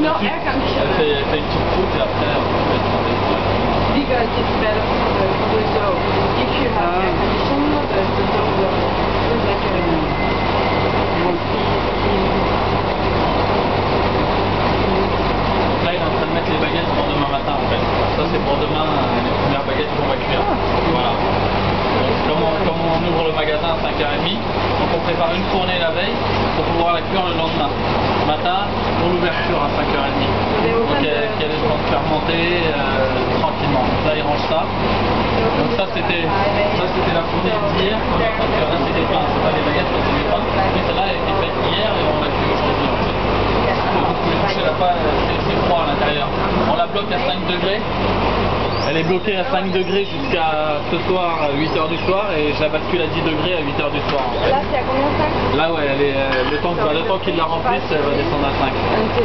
no air conditioner. fait, une petite et après on peut être dans les- Because it's better for the, for the dog. If you have Ah. air conditioner, the, the dog will, will like a, Là, il est en train de mettre les baguettes pour demain matin en fait. Ça, c'est pour demain euh, les premières baguettes qu'on va cuire. Voilà. Donc, comme on, comme on ouvre le magasin à 5h30, donc on prépare une fournée la veille pour pouvoir la cuire le lendemain. Matin, l'ouverture à 5h30. Donc, qu'elle qu'elle ait le temps de fermenter euh, tranquillement. Là, il range ça. Donc ça, c'était ça, c'était la fournée d'hier. Donc euh, là, c'est des pains. C'est pas les baguettes, c'est des pains. Mais celle-là, elle a été faite hier et on l'a cuit aujourd'hui. Vous pouvez toucher la pâte, c'est c'est froid à l'intérieur. On la bloque à 5 degrés. Elle est bloquée à 5 degrés jusqu'à ce soir, 8h du soir, et je la bascule à 10 degrés à 8h du soir. Là, c'est à combien ça Là, ouais, elle est, euh, le temps, qu'il la remplisse, elle va descendre à 5. Until